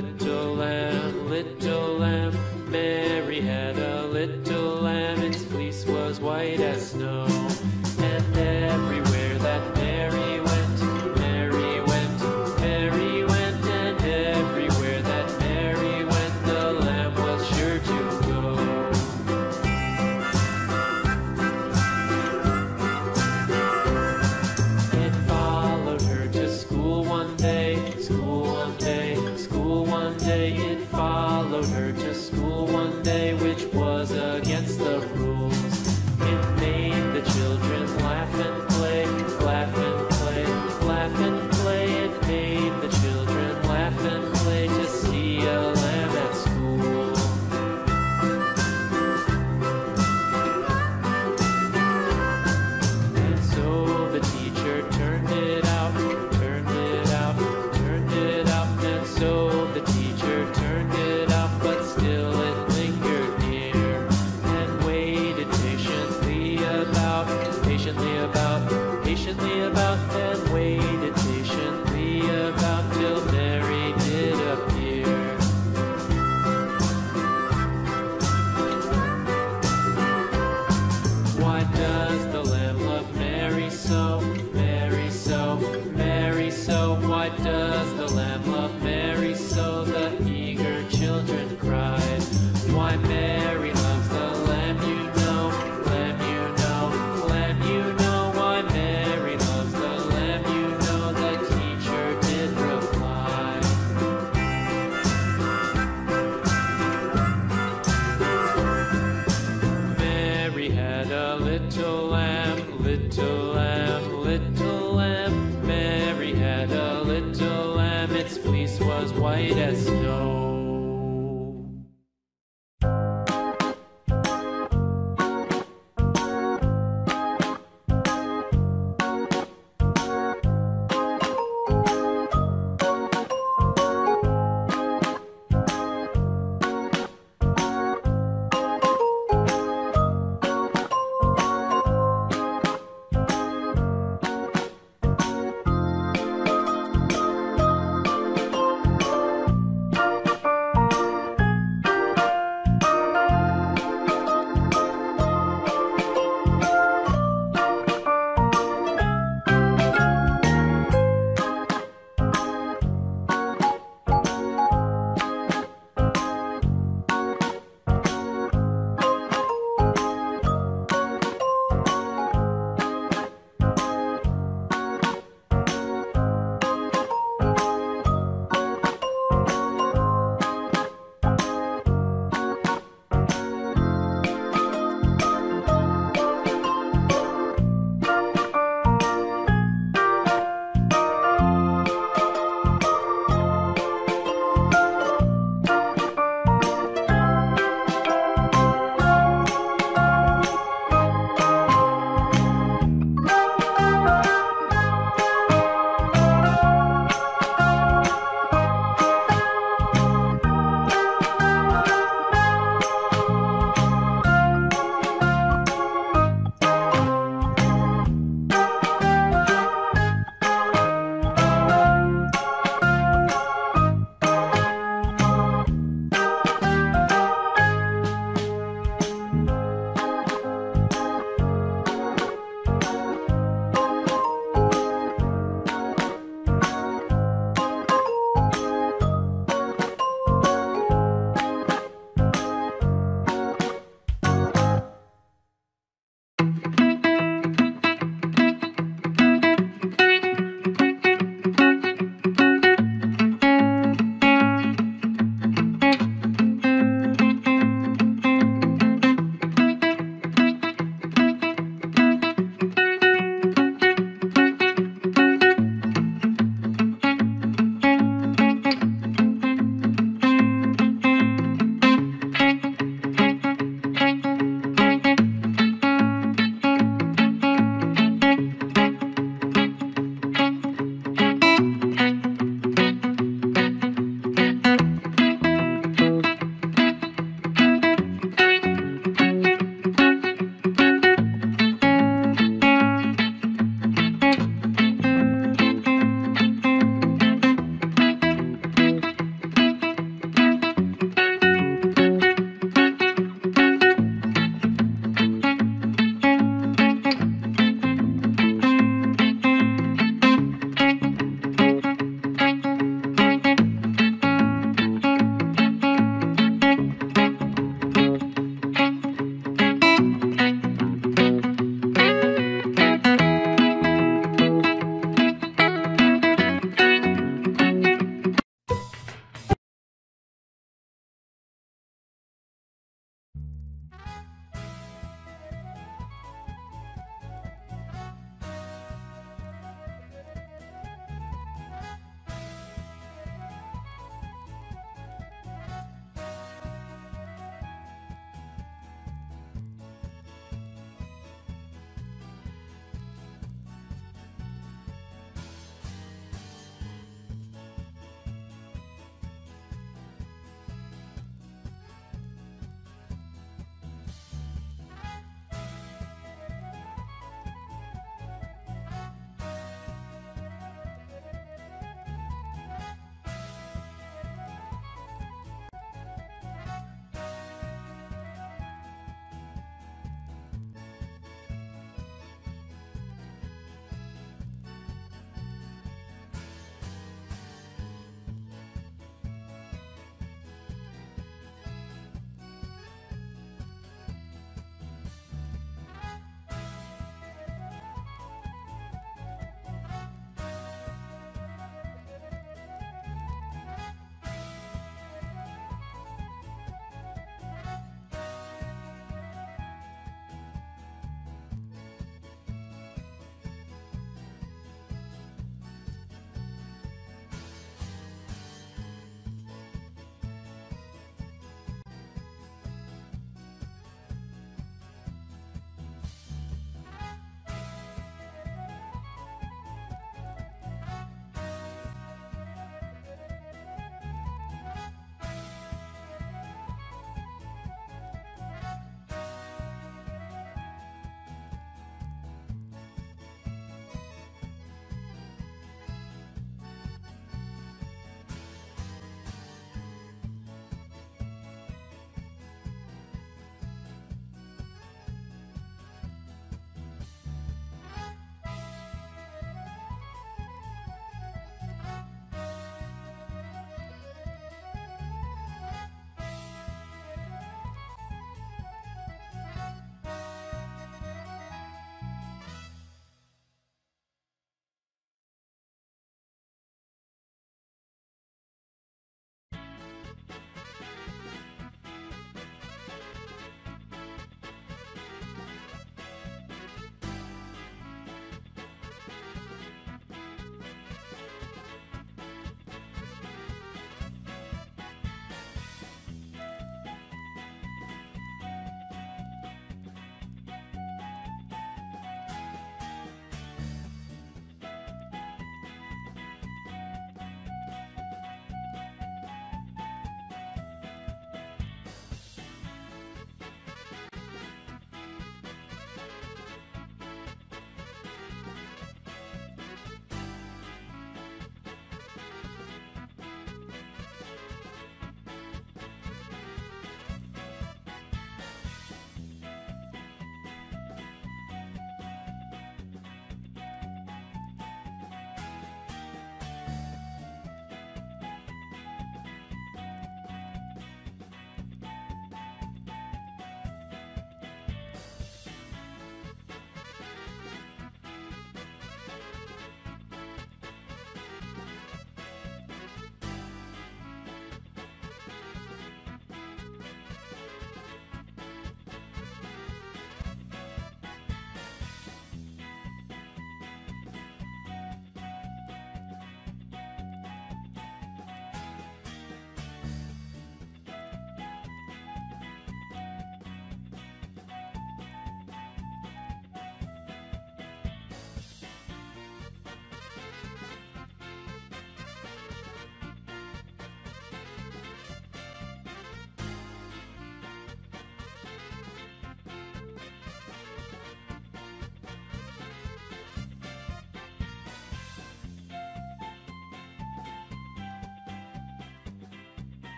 little lamb, little lamb, bear.